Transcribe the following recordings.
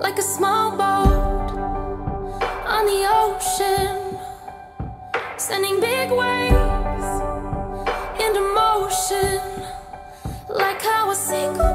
like a small boat on the ocean, sending big waves into motion, like how a single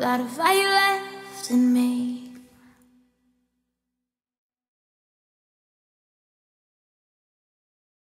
A lot of fire left in me.